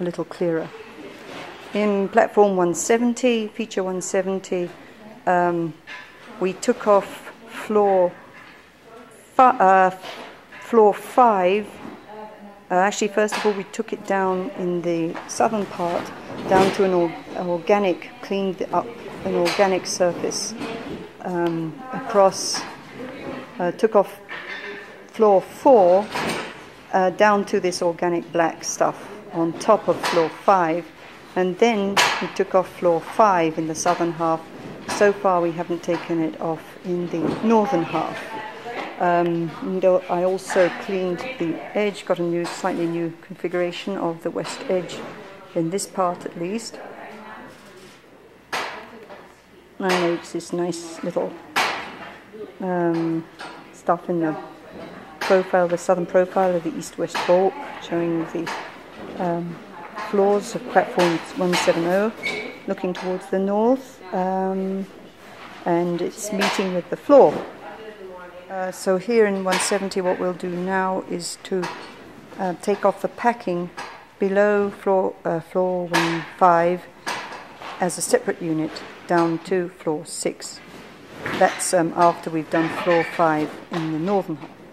a little clearer. In platform 170, feature 170, um, we took off floor fi- uh, floor five. Uh, actually, first of all, we took it down in the southern part, down to an, or- an organic, cleaned up an organic surface um, across. Uh, took off floor four uh, down to this organic black stuff on top of floor five, and then we took off floor five in the southern half. So far, we haven't taken it off in the northern half. Um, I also cleaned the edge, got a new, slightly new configuration of the west edge in this part at least. I noticed this nice little um, stuff in the profile, the southern profile of the east-west bulk, showing the um, floors of platform 170, looking towards the north, um, and it's meeting with the floor. Uh, so here in 170, what we'll do now is to uh, take off the packing below floor uh, floor 15 as a separate unit down to floor six. That's um, after we've done floor five in the northern half.